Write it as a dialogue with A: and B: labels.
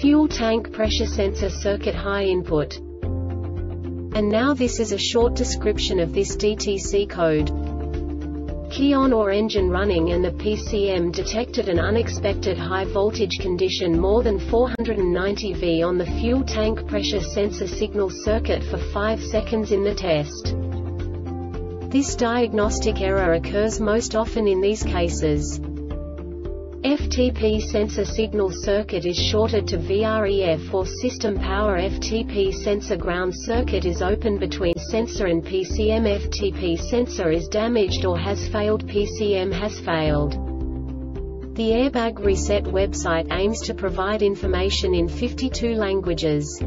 A: Fuel tank pressure sensor circuit high input. And now this is a short description of this DTC code. Key on or engine running and the PCM detected an unexpected high voltage condition more than 490 V on the fuel tank pressure sensor signal circuit for 5 seconds in the test. This diagnostic error occurs most often in these cases. FTP sensor signal circuit is shorted to VREF or system power FTP sensor ground circuit is open between sensor and PCM FTP sensor is damaged or has failed PCM has failed. The Airbag Reset website aims to provide information in 52 languages.